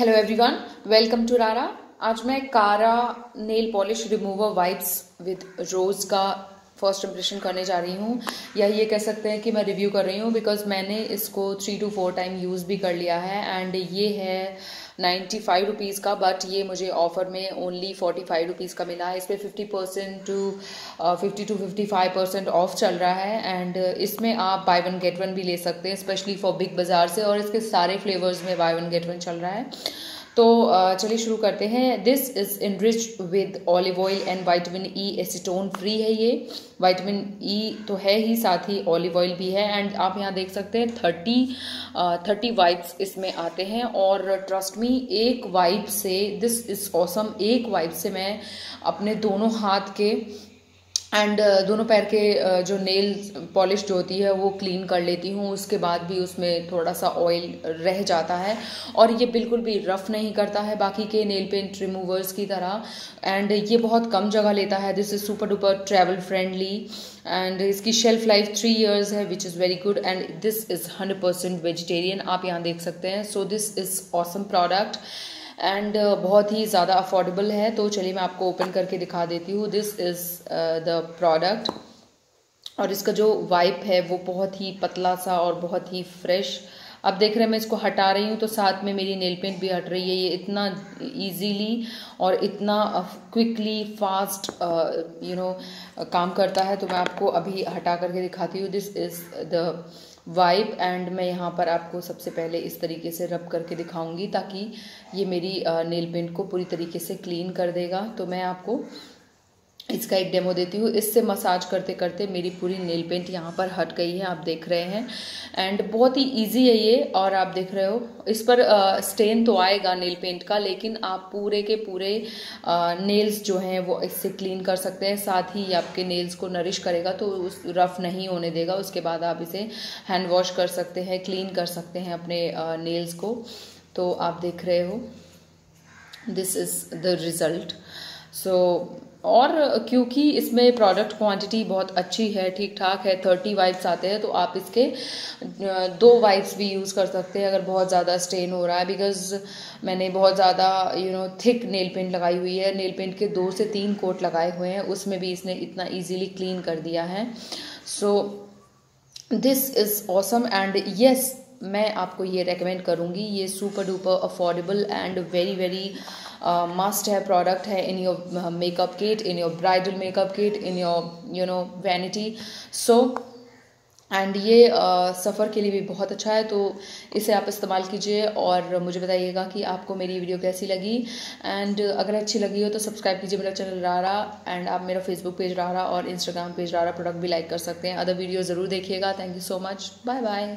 Hello everyone welcome to रारा आज मैं Cara nail polish remover wipes with rose का फ़र्स्ट इम्प्रेशन करने जा रही हूँ। या ये कह सकते हैं कि मैं रिव्यू कर रही हूँ बिकॉज़ मैंने इसको three two four time use भी कर लिया है एंड ये है नाइन्टी फाइव रुपीज़ का बट ये मुझे ऑफ़र में ओनली फोर्टी फाइव रुपीज़ का मिला। है इस पर fifty percent to fifty to fifty five percent off चल रहा है एंड इसमें आप बाय वन गेट वन भी ले सकते हैं स्पेशली फॉर बिग बाज़ार से और इसके सारे फ्लेवर्स में बाय वन गेट वन चल रहा है। तो चलिए शुरू करते हैं। This is enrich with olive oil and vitamin E acetone free है ये। वाइटामिन ई e तो है ही, साथ ही ऑलिव ऑयल भी है। एंड आप यहाँ देख सकते हैं थर्टी थर्टी वाइप्स इसमें आते हैं। और ट्रस्ट मी एक वाइप से दिस इज़ ऑसम एक वाइप से मैं अपने दोनों हाथ के एंड uh, दोनों पैर के uh, जो नेल पॉलिश जो होती है वो क्लीन कर लेती हूँ। उसके बाद भी उसमें थोड़ा सा ऑयल रह जाता है। और ये बिल्कुल भी रफ नहीं करता है बाकी के नेल पेंट रिमूवर्स की तरह। एंड ये बहुत कम जगह लेता है। This is super duper travel friendly and इसकी शेल्फ लाइफ थ्री ईयर्स है which is very good and this is hundred percent vegetarian आप यहाँ देख सकते हैं। So this is awesome product and uh, बहुत ही ज़्यादा अफोर्डेबल है। तो चलिए मैं आपको ओपन करके दिखा देती हूँ। दिस इज़ द प्रोडक्ट और इसका जो वाइप है वो बहुत ही पतला सा और बहुत ही फ्रेश अब देख रहे हैं मैं इसको हटा रही हूँ तो साथ में मेरी नेल पेंट भी हट रही है। ये इतना इजीली और इतना क्विकली फास्ट यू नो काम करता है। तो मैं आपको अभी हटा करके दिखाती हूँ। This is the wipe and मैं यहाँ पर आपको सबसे पहले इस तरीके से रब करके दिखाऊँगी ताकि ये मेरी नेल पेंट को पूरी तरीके से क्लीन कर देगा। तो मैं आपको इसका एक डेमो देती हूँ। इससे मसाज करते करते मेरी पूरी नेल पेंट यहाँ पर हट गई है, आप देख रहे हैं। एंड बहुत ही इजी है ये, और आप देख रहे हो, इस पर स्टेन तो आएगा नेल पेंट का, लेकिन आप पूरे के पूरे नेल्स जो हैं वो इससे क्लीन कर सकते हैं। साथ ही आपके नेल्स को नरिश करेगा तो उस रफ नहीं होने देगा, उसके बाद आप इसे हैंड वॉश कर सकते हैं क्लीन कर सकते हैं अपने नेल्स को। तो आप देख रहे हो this is the result so और क्योंकि इसमें प्रोडक्ट क्वांटिटी बहुत अच्छी है ठीक ठाक है थर्टी वाइप्स आते हैं तो आप इसके दो वाइप्स भी यूज़ कर सकते हैं अगर बहुत ज़्यादा स्टेन हो रहा है बिकॉज़ मैंने बहुत ज़्यादा you know thick nail paint लगाई हुई है नेल पेंट के दो से तीन कोट लगाए हुए हैं, उसमें भी इसने इतना ईजीली क्लीन कर दिया है। So this is awesome and yes मैं आपको ये रेकमेंड करूँगी। ये super duper affordable and very very must है प्रोडक्ट है in your makeup kit in your bridal makeup kit in your you know vanity so and ये uh, सफ़र के लिए भी बहुत अच्छा है तो इसे आप इस्तेमाल कीजिए और मुझे बताइएगा कि आपको मेरी वीडियो कैसी लगी। एंड अगर अच्छी लगी हो तो सब्सक्राइब कीजिए मेरा चैनल रारा एंड आप मेरा फेसबुक पेज रारा और इंस्टाग्राम पेज रारा प्रोडक्ट भी लाइक कर सकते हैं। अदर वीडियो ज़रूर देखिएगा। Thank you so much bye bye